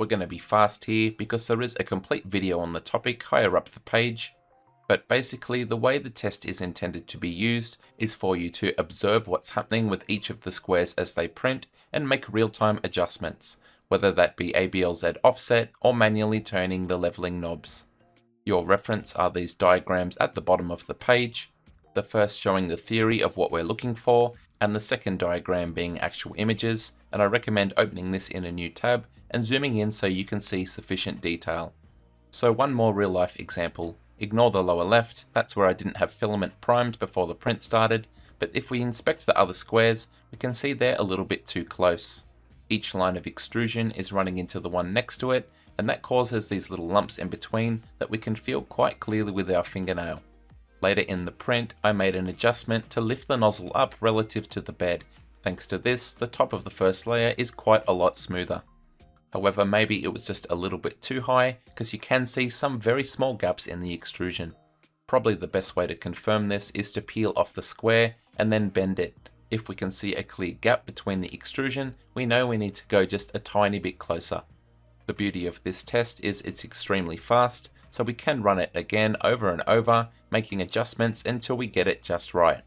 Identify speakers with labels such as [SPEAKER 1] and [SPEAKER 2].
[SPEAKER 1] We're going to be fast here because there is a complete video on the topic higher up the page, but basically the way the test is intended to be used is for you to observe what's happening with each of the squares as they print and make real-time adjustments, whether that be ABLZ offset or manually turning the leveling knobs. Your reference are these diagrams at the bottom of the page, the first showing the theory of what we're looking for, and the second diagram being actual images, and I recommend opening this in a new tab and zooming in so you can see sufficient detail. So one more real life example. Ignore the lower left, that's where I didn't have filament primed before the print started, but if we inspect the other squares, we can see they're a little bit too close. Each line of extrusion is running into the one next to it, and that causes these little lumps in between that we can feel quite clearly with our fingernail. Later in the print, I made an adjustment to lift the nozzle up relative to the bed. Thanks to this, the top of the first layer is quite a lot smoother. However, maybe it was just a little bit too high because you can see some very small gaps in the extrusion. Probably the best way to confirm this is to peel off the square and then bend it. If we can see a clear gap between the extrusion, we know we need to go just a tiny bit closer. The beauty of this test is it's extremely fast, so we can run it again over and over, making adjustments until we get it just right.